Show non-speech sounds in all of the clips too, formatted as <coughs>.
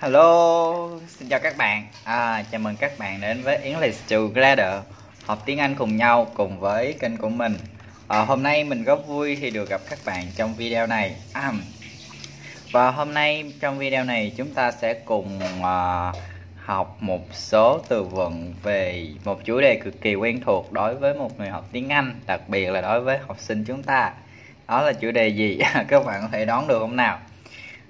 Hello, xin chào các bạn. À, chào mừng các bạn đến với English Together, học tiếng Anh cùng nhau cùng với kênh của mình. À, hôm nay mình rất vui khi được gặp các bạn trong video này. À, và hôm nay trong video này chúng ta sẽ cùng uh, học một số từ vựng về một chủ đề cực kỳ quen thuộc đối với một người học tiếng Anh, đặc biệt là đối với học sinh chúng ta. Đó là chủ đề gì? <laughs> các bạn có thể đoán được không nào?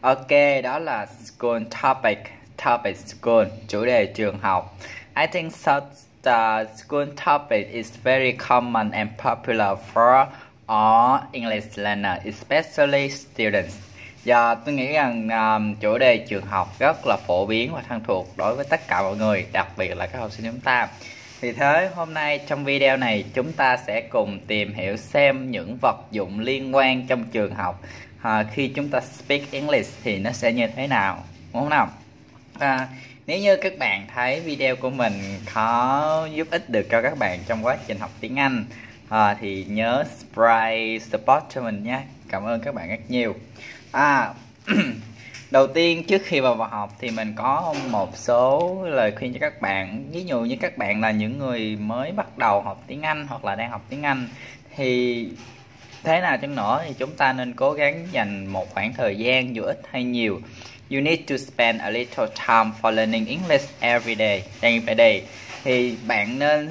Ok, đó là school topic, topic school, chủ đề trường học. I think such the school topic is very common and popular for all English learners, especially students. Và tôi nghĩ rằng um, chủ đề trường học rất là phổ biến và thân thuộc đối với tất cả mọi người, đặc biệt là các học sinh chúng ta. Vì thế hôm nay trong video này chúng ta sẽ cùng tìm hiểu xem những vật dụng liên quan trong trường học à, khi chúng ta speak English thì nó sẽ như thế nào đúng không nào? À, nếu như các bạn thấy video của mình có giúp ích được cho các bạn trong quá trình học tiếng Anh à, thì nhớ subscribe support cho mình nhé. Cảm ơn các bạn rất nhiều. À <clears throat> đầu tiên trước khi vào vào học thì mình có một số lời khuyên cho các bạn. Ví dụ như các bạn là những người mới bắt đầu học tiếng Anh hoặc là đang học tiếng Anh thì thế nào chăng nữa thì chúng ta nên cố gắng dành một khoảng thời gian dù ít hay nhiều. You need to spend a little time for learning English every day. Every day thì bạn nên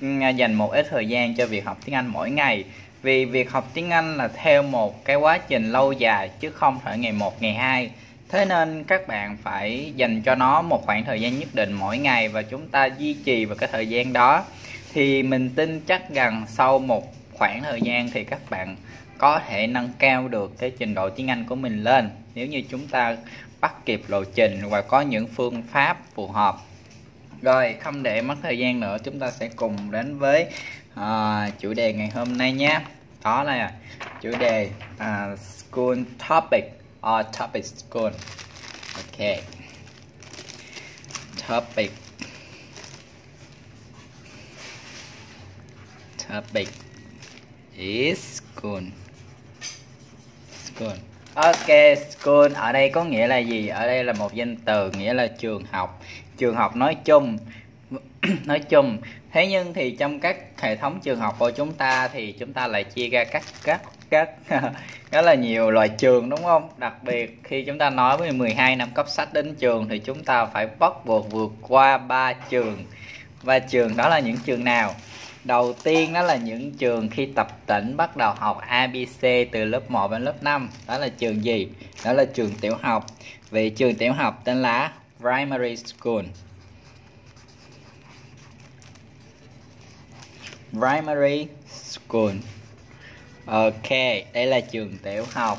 ừ, dành một ít thời gian cho việc học tiếng Anh mỗi ngày. Vì việc học tiếng Anh là theo một cái quá trình lâu dài chứ không phải ngày một, ngày hai. Thế nên các bạn phải dành cho nó một khoảng thời gian nhất định mỗi ngày và chúng ta duy trì vào cái thời gian đó. Thì mình tin chắc rằng sau một khoảng thời gian thì các bạn có thể nâng cao được cái trình độ tiếng Anh của mình lên. Nếu như chúng ta bắt kịp lộ trình và có những phương pháp phù hợp. Rồi không để mất thời gian nữa chúng ta sẽ cùng đến với uh, chủ đề ngày hôm nay nhé. Đó là chủ đề uh, school topic or topic school. Ok. Topic. Topic is school school ok school ở đây có nghĩa là gì? Ở đây là một danh từ, nghĩa là trường học. Trường học nói chung. <clears throat> Nói chung. Thế nhưng thì trong các hệ thống trường học của chúng ta thì chúng ta lại chia ra các các các <laughs> rất là nhiều loại trường, đúng không? Đặc biệt khi chúng ta nói với 12 năm cấp sách đến trường thì chúng ta phải bắt buộc vượt qua ba trường. Ba trường đó là những trường nào? Đầu tiên đó là những trường khi tập tỉnh bắt đầu học ABC từ lớp 1 đến lớp 5 Đó là trường gì? Đó là trường tiểu học. Vì trường tiểu học tên là Primary School. Primary School. Ok, đây là trường tiểu học.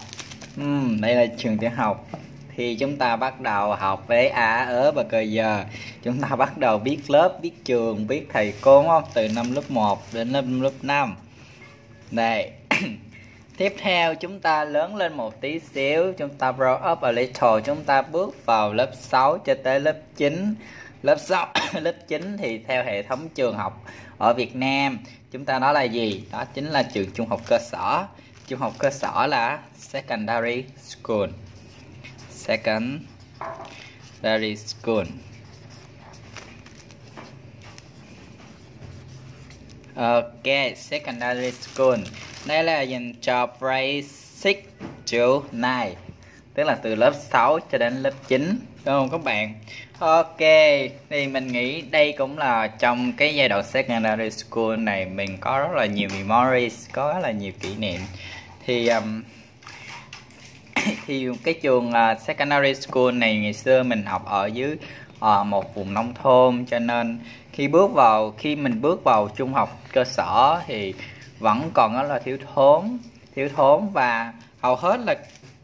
Uhm, Đây là trường tiểu học thì chúng ta bắt đầu học với a, ớ và cờ giờ. Chúng ta bắt đầu biết lớp, biết trường, biết thầy cô, đúng không? Từ năm lớp 1 đến năm lớp 5 đây. <coughs> Tiếp theo, chúng ta lớn lên một tí xíu. Chúng ta grow up a little. Chúng ta bước vào lớp 6 cho tới lớp 9 lớp 6 <coughs> lớp 9 thì theo hệ thống trường học ở Việt Nam. Chúng ta đó là gì? Đó chính là trường trung học cơ sở. Trung học cơ sở là secondary school. Second, primary school Ok, secondary school Đây là dành cho grade 6 to 9 Tức là từ lớp 6 cho đến lớp 9 Đúng không các bạn? Ok, thì mình nghĩ đây cũng là trong cái giai đoạn secondary school này Mình có rất là nhiều memories, có rất là nhiều kỷ niệm. Thì um, <coughs> thì cái trường uh, secondary school này ngày xưa mình học ở dưới uh, một vùng nông thôn cho nên khi bước vào khi mình bước vào trung học cơ sở thì vẫn còn đó là thiếu thốn thiếu thốn và hầu hết là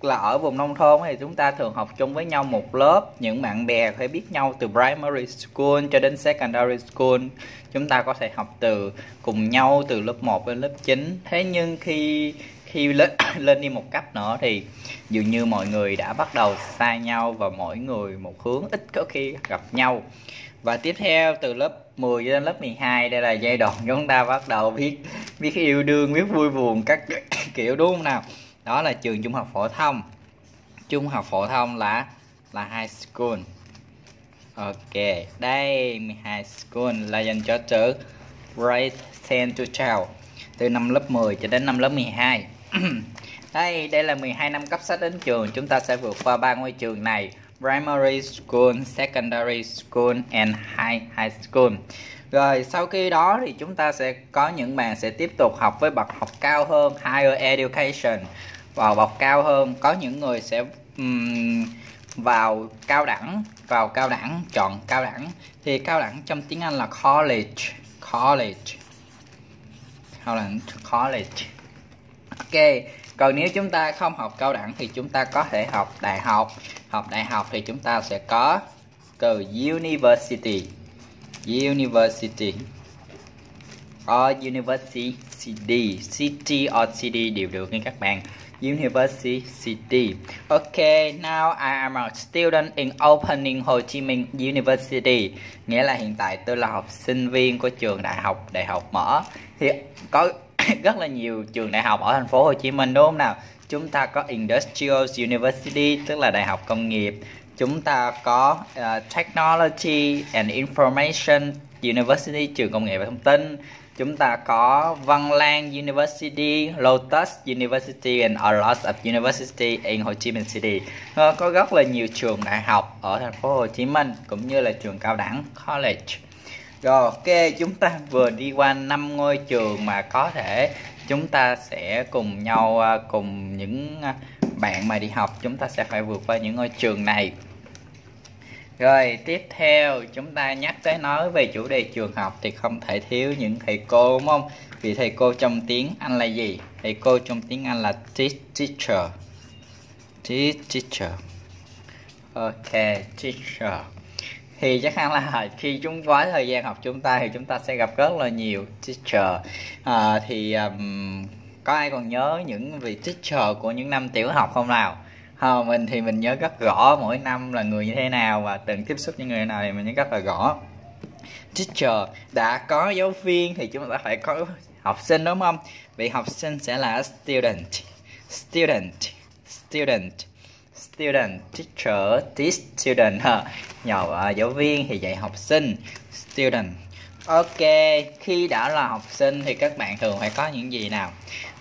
là ở vùng nông thôn thì chúng ta thường học chung với nhau một lớp. Những bạn bè phải biết nhau từ primary school cho đến secondary school. Chúng ta có thể học từ cùng nhau từ lớp 1 đến lớp 9 thế nhưng khi khi lên <coughs> lên đi một cấp nữa thì dường như mọi người đã bắt đầu xa nhau và mỗi người một hướng ít có khi gặp nhau. Và tiếp theo, từ lớp 10 đến lớp 12 đây là giai đoạn chúng ta bắt đầu biết biết yêu đương, biết vui buồn các <coughs> kiểu, đúng không nào? Đó là trường trung học phổ thông. Trung học phổ thông là là high school. Ok, đây, high school là dành cho chữ grade 10 to 12 từ năm lớp 10 cho đến năm lớp 12 <clears throat> đây đây là 12 năm cấp sách đến trường. Chúng ta sẽ vượt qua ba ngôi trường này. Primary school secondary school and high high school. Rồi sau khi đó thì chúng ta sẽ có những bạn sẽ tiếp tục học với bậc học cao hơn higher education. Vào bậc cao hơn có những người sẽ um, vào cao đẳng vào cao đẳng chọn cao đẳng. Thì cao đẳng trong tiếng Anh là college college. College college ok còn nếu chúng ta không học cao đẳng thì chúng ta có thể học đại học học đại học thì chúng ta sẽ có từ university university or university city City or city đều được nha các bạn University. Okay, now I am a student in Opening Ho Chi Minh University. Nghĩa là hiện tại tôi là học sinh viên của trường đại học Đại học Mở. Thì có <laughs> rất là nhiều trường đại học ở thành phố Hồ Chí Minh đúng không nào? Chúng ta có Industrial University tức là đại học công nghiệp. Chúng ta có uh, Technology and Information University trường công nghệ và thông tin chúng ta có Văn Lang University, Lotus University and a lot of university in Ho Chi Minh City. Ờ, có rất là nhiều trường đại học ở thành phố Hồ Chí Minh cũng như là trường cao đẳng college. Rồi ok, chúng ta vừa đi qua năm ngôi trường mà có thể chúng ta sẽ cùng nhau à, cùng những à, bạn mà đi học chúng ta sẽ phải vượt qua những ngôi trường này rồi tiếp theo chúng ta nhắc tới nói về chủ đề trường học thì không thể thiếu những thầy cô đúng không? Vì thầy cô trong tiếng Anh là gì? Thầy cô trong tiếng Anh là teacher. Teacher. Ok, teacher. Thì chắc hẳn là khi chúng quá thời gian học chúng ta thì chúng ta sẽ gặp rất là nhiều teacher. À, thì um, có ai còn nhớ những vị teacher của những năm tiểu học không nào? à, mình thì mình nhớ rất rõ mỗi năm là người như thế nào và từng tiếp xúc với người nào thì mình nhớ rất là rõ. Teacher đã có giáo viên thì chúng ta phải có học sinh đúng không? Vậy học sinh sẽ là student. Student. Student student teacher teach student ha. Nhỏ uh, à, giáo viên thì dạy học sinh student. Ok khi đã là học sinh thì các bạn thường phải có những gì nào?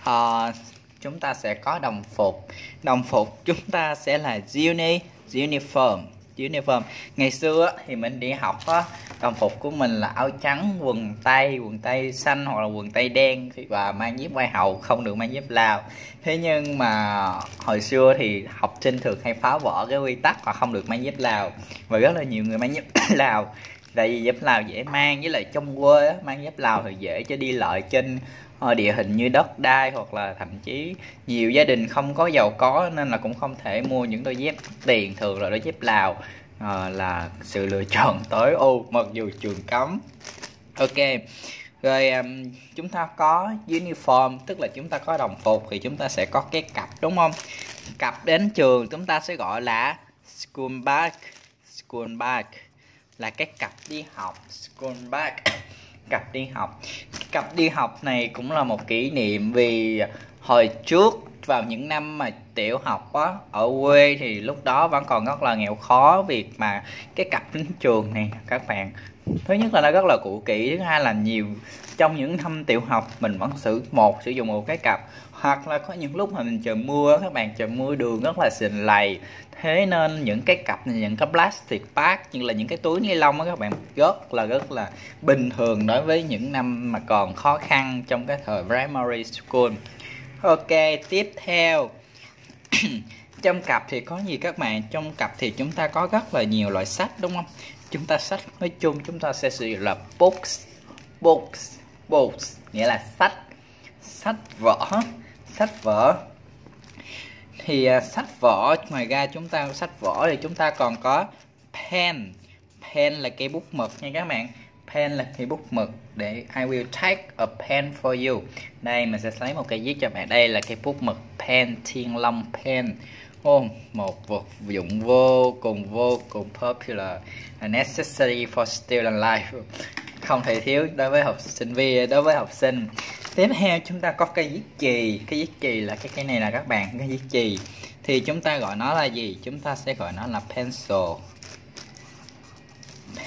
Uh, chúng ta sẽ có đồng phục. Đồng phục chúng ta sẽ là uni uniform uniform ngày xưa thì mình đi học á đồng phục của mình là áo trắng quần tây quần tây xanh hoặc là quần tây đen và mang dép quai hậu không được mang dép lao thế nhưng mà hồi xưa thì học sinh thường hay phá vỡ cái quy tắc và không được mang dép lao và rất là nhiều người mang dép <coughs> lao tại vì dép lào dễ mang với lại trong quê á, mang dép lào thì dễ cho đi lại trên Ờ, địa hình như đất đai hoặc là thậm chí nhiều gia đình không có giàu có nên là cũng không thể mua những đôi dép tiền thường là đôi dép lào uh, là sự lựa chọn <laughs> tối ưu mặc dù trường cấm. Ok rồi um, chúng ta có uniform tức là chúng ta có đồng phục thì chúng ta sẽ có cái cặp đúng không? Cặp đến trường chúng ta sẽ gọi là school bag school bag là cái cặp đi học school bag <coughs> cặp đi học cặp đi học này cũng là một kỷ niệm vì hồi trước vào những năm mà tiểu học á, ở quê thì lúc đó vẫn còn rất là nghèo khó việc mà cái cặp đến trường này, các bạn thứ nhất là nó rất là cũ kỹ, thứ hai là nhiều, trong những năm tiểu học mình vẫn sử một, sử dụng một cái cặp. Hoặc là có những lúc mà mình trời mưa, các bạn trời mưa đường rất là xình lầy. Thế nên những cái cặp này, những cái plastic bag, như là những cái túi ni lông á, các bạn, rất là rất là bình thường đối với những năm mà còn khó khăn trong cái thời primary school. Ok, tiếp theo. <clears throat> Trong cặp thì có gì các bạn? Trong cặp thì chúng ta có rất là nhiều loại sách, đúng không? Chúng ta sách nói chung chúng ta sẽ sử dụng là books books books nghĩa là sách sách vở sách vở. Thì uh, sách vở ngoài ra chúng ta sách vở thì chúng ta còn có pen. Pen là cây bút mực nha các bạn. Pen là cây bút mực để I will take a pen for you. Đây mình sẽ lấy một cây viết cho bạn. Đây là cây bút mực pen thiên long pen home một vật dụng vô, cùng vô, cùng popular, and necessary for student life không thể thiếu đối với học sinh viên đối với học sinh. Tiếp theo chúng ta có cây viết chì. Cái viết chì là cái cây này là các bạn, cái viết chì. Thì chúng ta gọi nó là gì? Chúng ta sẽ gọi nó là pencil.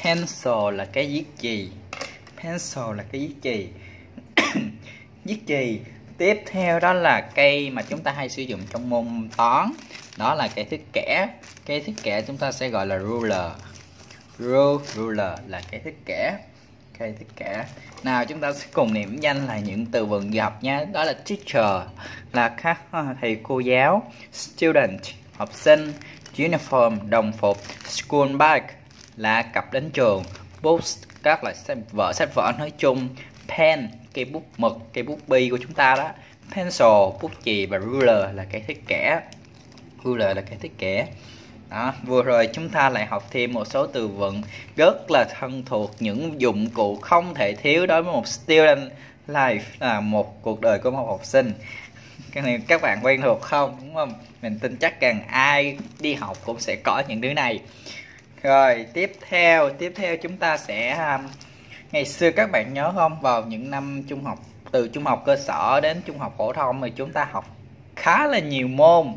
Pencil là cái viết chì. Pencil là cái viết chì. <coughs> Viết chì tiếp theo đó là cây mà chúng ta hay sử dụng trong môn toán. Đó là cây thước kẻ. Cây thước kẻ chúng ta sẽ gọi là ruler. Ruler là cây thước kẻ. Cây thước kẻ. Nào, chúng ta sẽ cùng niệm danh là những từ vựng gặp nhé. Đó là teacher, là các à, thầy cô giáo. Student, học sinh. Uniform, đồng phục. School bag, là cặp đến trường. Books, các loại sách vở sách vở nói chung. Pen cây bút mực cây bút bi của chúng ta đó. Pencil bút chì và ruler là cái thiết kẻ. Ruler là cái thiết kẻ. Đó, vừa rồi chúng ta lại học thêm một số từ vựng rất là thân thuộc những dụng cụ không thể thiếu đối với một student life là một cuộc đời của một học sinh. Cái này các bạn quen thuộc không? Đúng không? Mình tin chắc rằng ai đi học cũng sẽ có những thứ này. Rồi tiếp theo tiếp theo chúng ta sẽ um, ngày xưa các bạn nhớ không? Vào những năm trung học, từ trung học cơ sở đến trung học phổ thông thì chúng ta học khá là nhiều môn,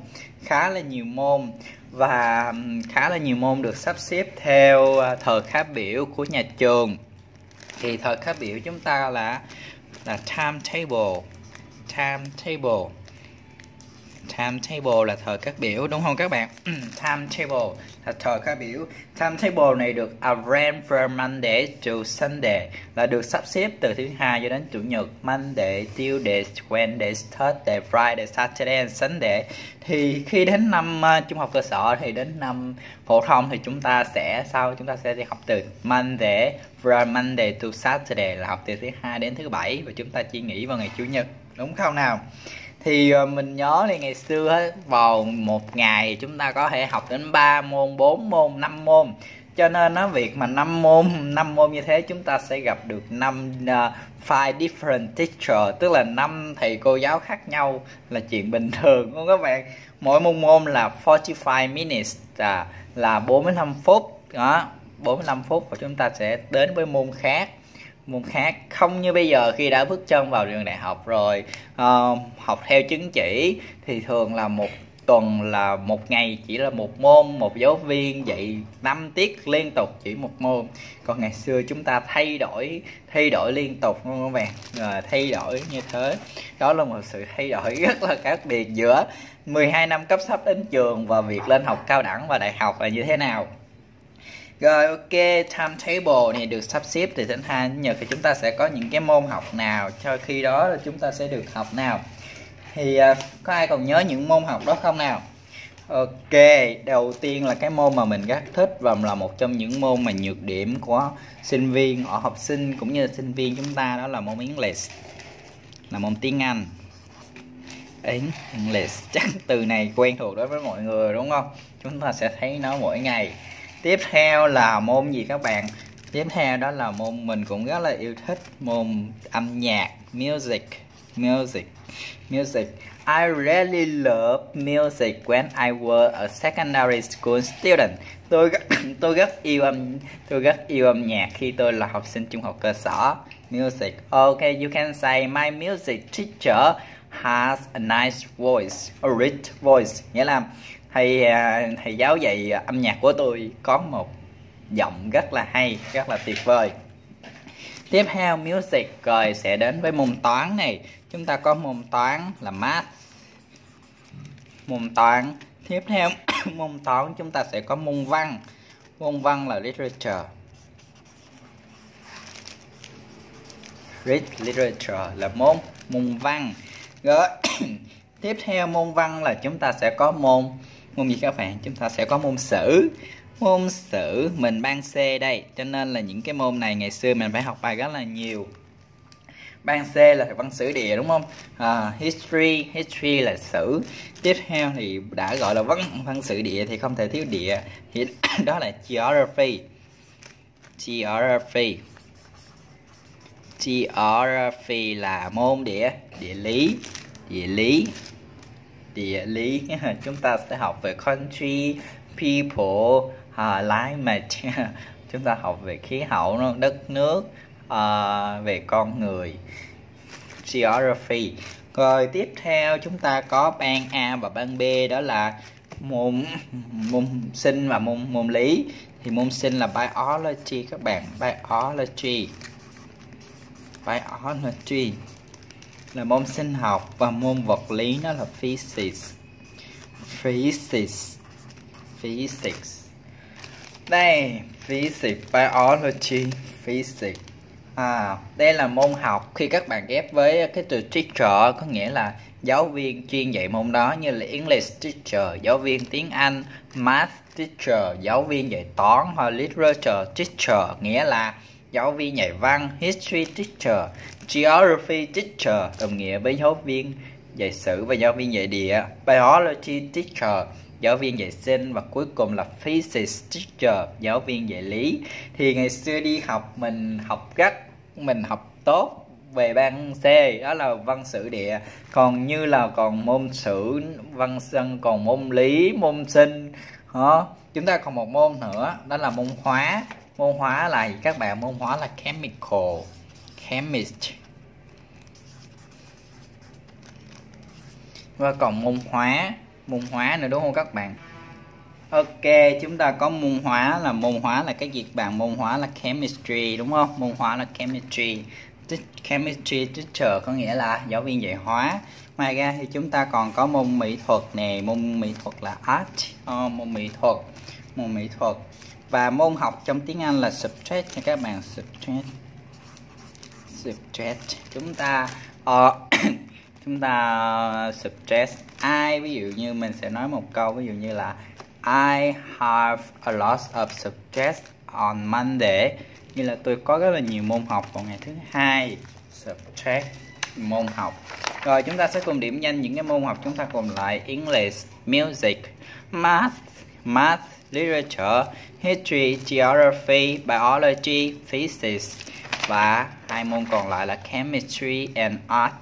khá là nhiều môn. Và khá là nhiều môn được sắp xếp theo à, thời khá biểu của nhà trường. Thì thời khá biểu chúng ta là là timetable timetable timetable là thời các biểu đúng không các bạn? Ừ, timetable là thời các biểu. Timetable này được arrange from Monday to Sunday là được sắp xếp từ thứ hai cho đến chủ nhật Monday, Tuesday, Wednesday, Thursday, Friday, Saturday and Sunday. Thì khi đến năm uh, trung học cơ sở thì đến năm phổ thông thì chúng ta sẽ sau chúng ta sẽ đi học từ Monday from Monday to Saturday là học từ thứ hai đến thứ bảy và chúng ta chỉ nghỉ vào ngày chủ nhật đúng không nào? Thì ờ, mình nhớ thì ngày xưa ấy, vào một ngày chúng ta có thể học đến 3 môn 4 môn 5 môn. Cho nên nó việc mà 5 môn 5 môn như thế chúng ta sẽ gặp được 5 uh, ờ, five different teacher tức là 5 thầy cô giáo khác nhau là chuyện bình thường không các bạn? Mỗi môn môn là 45 minutes à, là 45 phút đó 45 phút và chúng ta sẽ đến với môn khác môn khác. Không như bây giờ khi đã bước chân vào trường đại học rồi uh, học theo chứng chỉ thì thường là một tuần là một ngày chỉ là một môn một giáo viên dạy 5 tiết liên tục chỉ một môn. Còn ngày xưa chúng ta thay đổi thay đổi liên tục luôn các bạn? À, thay đổi như thế. Đó là một sự thay đổi <laughs> rất là khác biệt giữa 12 năm cấp sắp đến trường và việc lên học cao đẳng và đại học là như thế nào rồi ok, timetable này được sắp xếp từ đến hai đến nhật thì chúng ta sẽ có những cái môn học nào cho khi đó là chúng ta sẽ được học nào. Thì uh, có ai còn nhớ những môn học đó không nào? Ok, đầu tiên là cái môn mà mình rất thích và là một trong những môn mà nhược điểm của sinh viên, ở học sinh cũng như là sinh viên chúng ta đó là môn English. Là môn tiếng Anh. English, chắc từ này quen thuộc đối với mọi người đúng không? Chúng ta sẽ thấy nó mỗi ngày tiếp theo là môn gì các bạn tiếp theo đó là môn mình cũng rất là yêu thích môn âm nhạc music music music I really love music when I was a secondary school student. Tôi <coughs> tôi rất yêu âm tôi rất yêu âm nhạc khi tôi là học sinh trung học cơ sở. Music. Okay, you can say my music teacher has a nice voice, a rich voice. Nghĩa là thầy à, thầy giáo dạy âm nhạc của tôi có một giọng rất là hay, rất là tuyệt vời. Tiếp theo, music, rồi sẽ đến với môn toán này. Chúng ta có môn toán là math. Môn toán. Tiếp theo, <coughs> môn toán, chúng ta sẽ có môn văn. Môn văn là literature. Read literature là môn môn văn. Rồi, <coughs> tiếp theo môn văn là chúng ta sẽ có môn môn gì các bạn? Chúng ta sẽ có môn sử. Môn sử mình ban C đây. Cho nên là những cái môn này ngày xưa mình phải học bài rất là nhiều. Ban C là văn sử địa đúng không? À, history. History là sử. Tiếp theo thì đã gọi là văn văn sử địa thì không thể thiếu địa. Thì <coughs> đó là geography. Geography. Geography là môn địa địa lý. Địa lý địa lý. <laughs> Chúng ta sẽ học về country people uh, climate. <laughs> Chúng ta học về khí hậu đất nước uh, về con người geography. Rồi tiếp theo chúng ta có ban A và ban B đó là môn môn sinh và môn môn lý. Thì môn sinh là biology các bạn biology. Biology là môn sinh học và môn vật lý nó là physics. Physics. Physics. Đây, physics, biology, physics. À đây là môn học. Khi các bạn ghép với cái từ teacher, có nghĩa là giáo viên chuyên dạy môn đó như là English teacher, giáo viên tiếng Anh, math teacher, giáo viên dạy toán hoặc literature teacher, nghĩa là giáo viên dạy văn, history teacher, geography teacher, đồng nghĩa với giáo viên dạy sử và giáo viên dạy địa, biology teacher, giáo viên dạy sinh và cuối cùng là physics teacher, giáo viên dạy lý. Thì ngày xưa đi học, mình học rất mình học tốt về ban C, đó là văn sử địa. Còn như là còn môn sử, văn dân, còn môn lý, môn sinh đó chúng ta còn một môn nữa, đó là môn hóa môn hóa là gì các bạn môn hóa là chemical chemist và còn môn hóa môn hóa nữa đúng không các bạn Ok, chúng ta có môn hóa là môn hóa là cái gì bạn? Môn hóa là chemistry đúng không? Môn hóa là chemistry. Chemistry teacher có nghĩa là giáo viên dạy hóa. Ngoài ra thì chúng ta còn có môn mỹ thuật nè, môn mỹ thuật là art, oh, môn mỹ thuật, môn mỹ thuật. Và môn học trong tiếng Anh là subject nha các bạn, subject. Subject. Chúng ta uh, <coughs> chúng ta ờ, subtract ai ví dụ như mình sẽ nói một câu ví dụ như là I have a lot of subjects on Monday như là tôi có rất là nhiều môn học vào ngày thứ hai subject môn học rồi chúng ta sẽ cùng điểm danh những cái môn học chúng ta cùng lại English, Music, Math, Math, Literature, History, Geography, Biology, Physics và hai môn còn lại là Chemistry and Art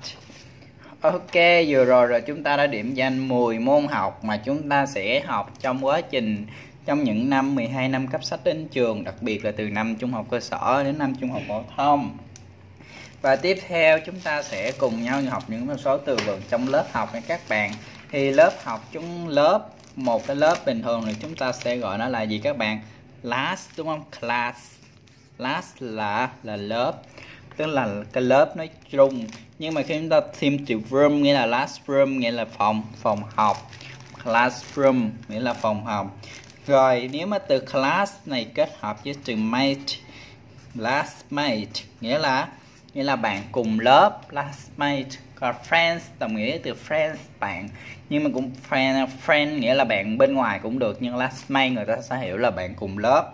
Ok, vừa rồi rồi chúng ta đã điểm danh 10 môn học mà chúng ta sẽ học trong quá trình trong những năm 12 năm cấp sách đến trường, đặc biệt là từ năm trung học cơ sở đến năm trung học phổ thông. Và tiếp theo chúng ta sẽ cùng nhau học những một số từ vựng trong lớp học nha các bạn. Thì lớp học chúng lớp một cái lớp bình thường thì chúng ta sẽ gọi nó là gì các bạn? Class, đúng không? Class. Class là là lớp tức là cái lớp nói chung nhưng mà khi chúng ta thêm từ room nghĩa là last room, nghĩa là phòng phòng học classroom, nghĩa là phòng học rồi, nếu mà từ class này kết hợp với từ mate classmate nghĩa là nghĩa là bạn cùng lớp, classmate còn friends, đồng nghĩa từ friends, bạn. Nhưng mà cũng friend friend nghĩa là bạn bên ngoài cũng được, nhưng classmate người ta sẽ hiểu là bạn cùng lớp.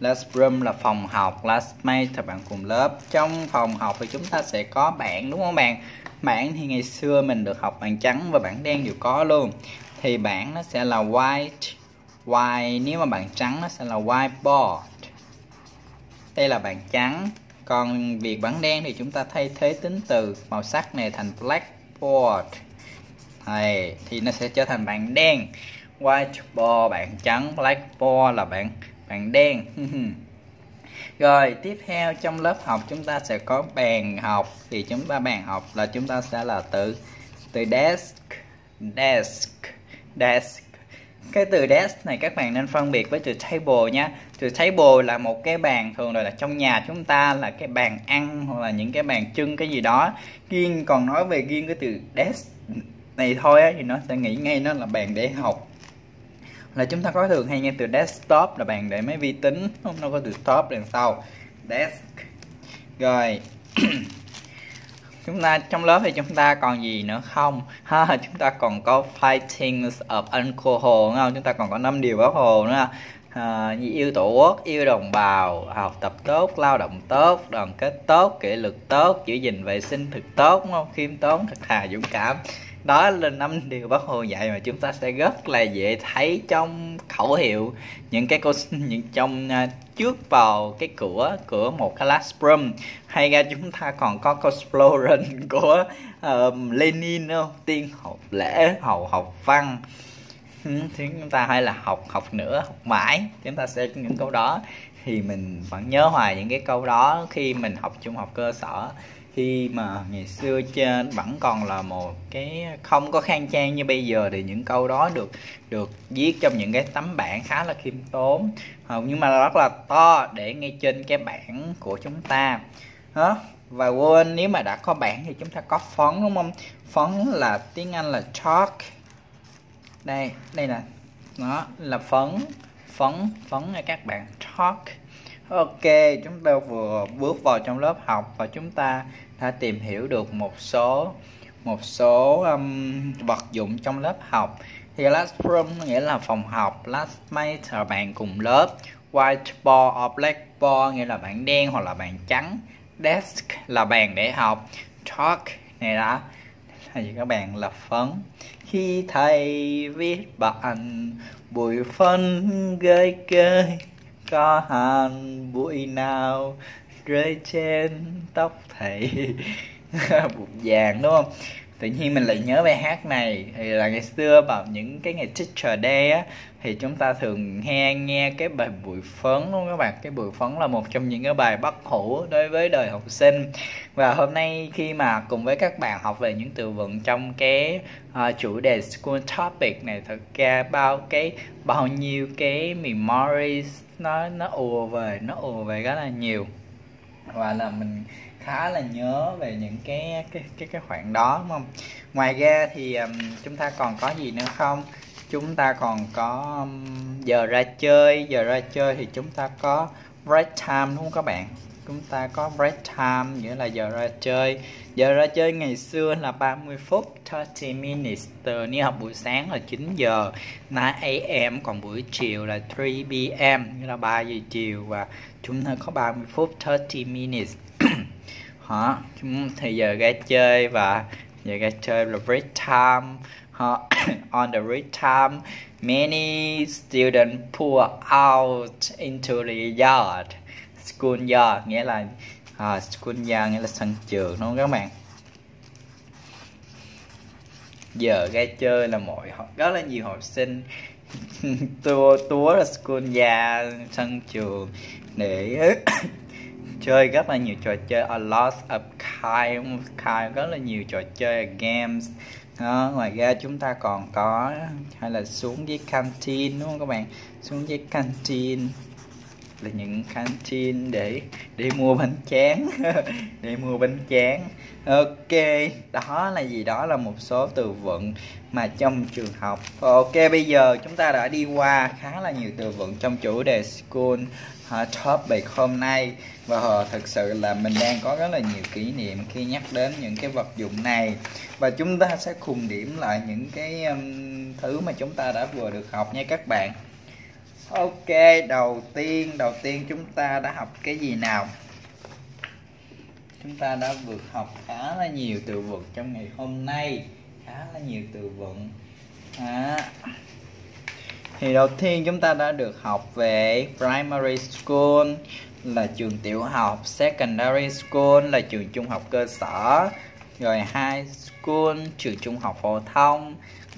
Classroom là phòng học, classmate là bạn cùng lớp. Trong phòng học thì chúng ta sẽ có bạn, đúng không bạn? Bảng thì ngày xưa mình được học bảng trắng và bảng đen đều có luôn. Thì bảng nó sẽ là white white. Nếu mà bảng trắng nó sẽ là whiteboard. Đây là bảng trắng còn việc bảng đen thì chúng ta thay thế tính từ màu sắc này thành blackboard. Này, thì nó sẽ trở thành bảng đen. Whiteboard bảng trắng. Blackboard là bảng bảng đen. <laughs> Rồi, tiếp theo trong lớp học chúng ta sẽ có bàn học. Thì chúng ta, bàn học là chúng ta sẽ là từ từ desk desk desk cái từ desk này các bạn nên phân biệt với từ table nha. Từ table là một cái bàn thường rồi là trong nhà chúng ta là cái bàn ăn hoặc là những cái bàn trưng cái gì đó. Riêng còn nói về riêng cái từ desk này thôi á, thì nó sẽ nghĩ ngay nó là bàn để học. Là chúng ta có thường hay nghe từ desktop là bàn để máy vi tính không nó có từ top đằng sau. Desk. Rồi. <clears throat> chúng ta trong lớp thì chúng ta còn gì nữa không? Ha <laughs> chúng ta còn có fighting of uncle hồ đúng không? Chúng ta còn có năm điều bác hồ nữa. À, như yêu tổ quốc yêu đồng bào học tập tốt lao động tốt đoàn kết tốt kỷ luật tốt giữ gìn vệ sinh thực tốt đúng không? Khiêm tốn thật thà dũng cảm. Đó là năm điều bác hồ dạy mà chúng ta sẽ rất là dễ thấy trong khẩu hiệu. Những cái cô <laughs> những trong uh, trước vào cái cửa cửa một cái classroom hay ra chúng ta còn có câu <laughs> của um, Lenin không? Tiên học lễ hậu học văn. Thì chúng ta hay là học học nữa học mãi. Chúng ta sẽ những câu đó. Thì mình vẫn nhớ hoài những cái câu đó khi mình học trung học cơ sở khi mà ngày xưa trên vẫn còn là một cái không có khang trang như bây giờ thì những câu đó được được viết trong những cái tấm bảng khá là khiêm tốn. Ờ, nhưng mà rất là to để ngay trên cái bảng của chúng ta. Đó và quên, nếu mà đã có bảng thì chúng ta có phấn, đúng không? Phấn là tiếng anh là chalk. Đây đây là nó là phấn. Phấn phấn nha các bạn. Chalk. Ok, chúng ta vừa bước vào trong lớp học và chúng ta đã tìm hiểu được một số một số um, vật dụng trong lớp học. Thì classroom nghĩa là phòng học. Classmate là bạn cùng lớp. Whiteboard or blackboard nghĩa là bảng đen hoặc là bảng trắng. Desk là bàn để học. Chalk này đó là gì các bạn? Là phấn. Khi thầy viết bạn bụi phân gây cơi có hàn bụi nào? Rơi trên tóc thầy <laughs> bụt vàng đúng không? Tự nhiên mình lại nhớ bài hát này. Thì là ngày xưa vào những cái ngày teacher day á thì chúng ta thường nghe nghe cái bài bụi phấn đúng không các bạn? Cái bụi phấn là một trong những cái bài bất hủ đối với đời học sinh. Và hôm nay khi mà cùng với các bạn học về những từ vựng trong cái uh, chủ đề school topic này thật ra bao cái bao nhiêu cái memories nó nó ùa về nó ùa về rất là nhiều và là mình khá là nhớ về những cái cái cái cái khoảng đó đúng không? Ngoài ra thì um, chúng ta còn có gì nữa không? Chúng ta còn có um, giờ ra chơi. Giờ ra chơi thì chúng ta có break time đúng không các bạn? Chúng ta có break time nghĩa là giờ ra chơi. Giờ ra chơi ngày xưa là 30 phút 30 minutes. Từ nếu học buổi sáng là 9 giờ 9 am còn buổi chiều là 3 pm nghĩa là 3 giờ chiều. Và chúng ta có 30 phút 30 minutes. <coughs> Hả thì giờ ra chơi và giờ ra chơi là break time. Họ <coughs> on the break time many students pull out into the yard. School yard nghĩa là uh, school yard nghĩa là sân trường đúng không các bạn? Giờ ra chơi là mọi rất là nhiều học sinh. <laughs> Tua túa là school yard sân trường để <coughs> chơi rất là nhiều trò chơi a lot of kind kind rất là nhiều trò chơi games. Đó, ngoài ra chúng ta còn có hay là xuống với canteen đúng không các bạn? Xuống với canteen là những canteen để để mua bánh chén <laughs> để mua bánh chén ok đó là gì? Đó là một số từ vựng mà trong trường học. Ok bây giờ chúng ta đã đi qua khá là nhiều từ vựng trong chủ đề school uh, topic hôm nay và họ thực sự là mình đang có rất là nhiều kỷ niệm khi nhắc đến những cái vật dụng này. Và chúng ta sẽ cùng điểm lại những cái um, thứ mà chúng ta đã vừa được học nha các bạn. Ok đầu tiên đầu tiên chúng ta đã học cái gì nào? Chúng ta đã vượt học khá là nhiều từ vựng trong ngày hôm nay. Khá là nhiều từ vựng. À thì đầu tiên chúng ta đã được học về primary school là trường tiểu học, secondary school là trường trung học cơ sở, rồi high school, trường trung học phổ thông,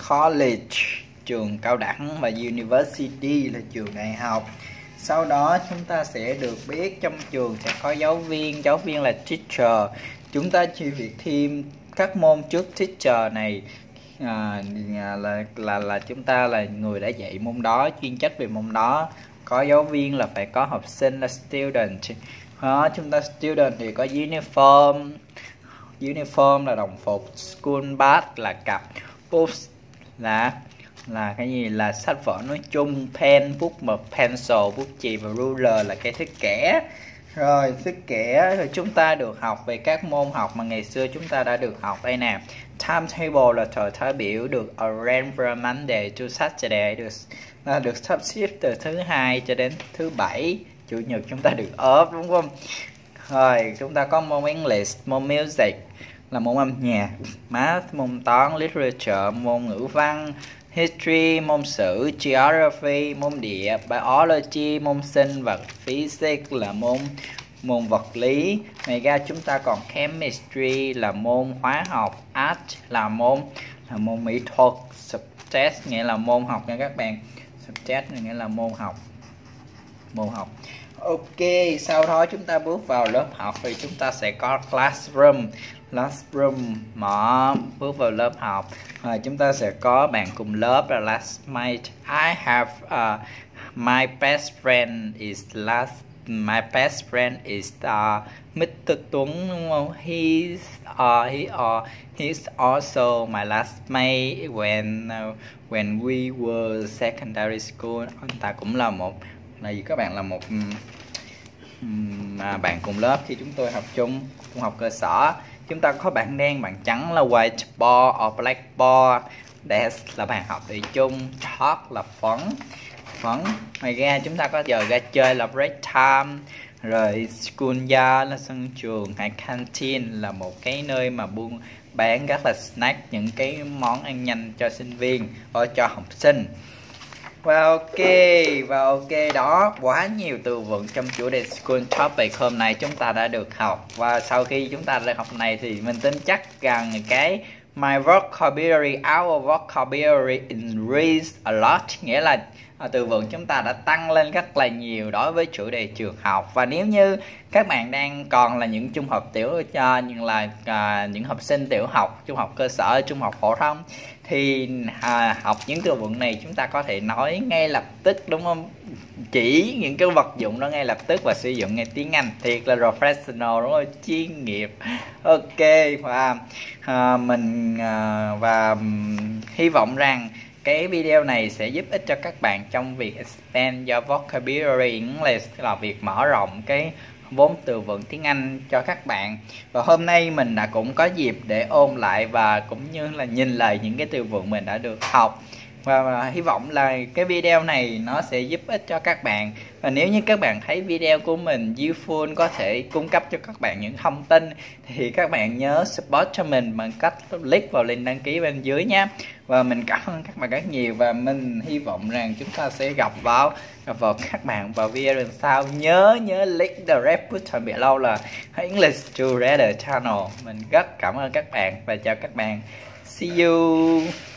college, trường cao đẳng và university là trường đại học. Sau đó chúng ta sẽ được biết trong trường sẽ có giáo viên giáo viên là teacher. Chúng ta chỉ việc thêm các môn trước teacher này À, à, là là là chúng ta là người đã dạy môn đó chuyên trách về môn đó. Có giáo viên là phải có học sinh là student. Đó, chúng ta student thì có uniform. Uniform là đồng phục school bag là cặp books là là cái gì? Là sách vở nói chung pen bút mực pencil bút chì và ruler là cái thước kẻ. Rồi thước kẻ rồi chúng ta được học về các môn học mà ngày xưa chúng ta đã được học đây nè timetable là thời thái biểu được arrange from Monday to Saturday được là được sắp xếp từ thứ hai cho đến thứ bảy. Chủ nhật chúng ta được off, đúng không? Rồi, chúng ta có môn English, môn music là môn âm nhạc, math, môn toán, literature, môn ngữ văn, history, môn sử, geography, môn địa, biology, môn sinh vật, physics là môn môn vật lý. Ngoài ra chúng ta còn chemistry là môn hóa học art là môn là môn mỹ thuật subject nghĩa là môn học nha các bạn. Subject nghĩa là môn học. Môn học. Ok, sau đó chúng ta bước vào lớp học thì chúng ta sẽ có classroom. Classroom mở bước vào lớp học. Rồi chúng ta sẽ có bạn cùng lớp là last night I have uh, my best friend is last my best friend is uh, Mr. Tuấn đúng không? He's uh, he uh, he's also my last mate when uh, when we were secondary school. Anh ta cũng là một là gì các bạn là một um, bạn cùng lớp khi chúng tôi học chung trung học cơ sở chúng ta có bạn đen bạn trắng là white boy or black boy. desk là bàn học thủy chung talk là phấn phấn. Ngoài ra, chúng ta có giờ ra chơi là break time. Rồi school yard là sân trường, hay canteen là một cái nơi mà buôn bán các là snack, những cái món ăn nhanh cho sinh viên hoặc cho học sinh. Và ok và ok đó. Quá nhiều từ vựng trong chủ đề school topic hôm nay chúng ta đã được học. Và sau khi chúng ta đã học này thì mình tin chắc rằng cái my vocabulary, our vocabulary increased a lot. Nghĩa là À, từ vựng chúng ta đã tăng lên rất là nhiều đối với chủ đề trường học. Và nếu như các bạn đang còn là những trung học tiểu cho những là à, những học sinh tiểu học trung học cơ sở trung học phổ thông thì à, học những từ vựng này chúng ta có thể nói ngay lập tức đúng không? Chỉ những cái vật dụng đó ngay lập tức và sử dụng ngay tiếng Anh. Thiệt là professional đúng không? Chuyên nghiệp. Ok và à, mình à, và hy vọng rằng cái video này sẽ giúp ích cho các bạn trong việc expand your vocabulary English, là việc mở rộng cái vốn từ vựng tiếng Anh cho các bạn. Và hôm nay mình đã cũng có dịp để ôn lại và cũng như là nhìn lại những cái từ vựng mình đã được học và, và hy vọng là cái video này nó sẽ giúp ích cho các bạn. Và nếu như các bạn thấy video của mình useful có thể cung cấp cho các bạn những thông tin thì các bạn nhớ support cho mình bằng cách click vào link đăng ký bên dưới nhé. Và mình cảm ơn các bạn rất nhiều và mình hy vọng rằng chúng ta sẽ gặp vào gặp vào các bạn vào video lần sau. Nhớ nhớ link the red button lâu là English to Reader channel. Mình rất cảm ơn các bạn và chào các bạn. See you!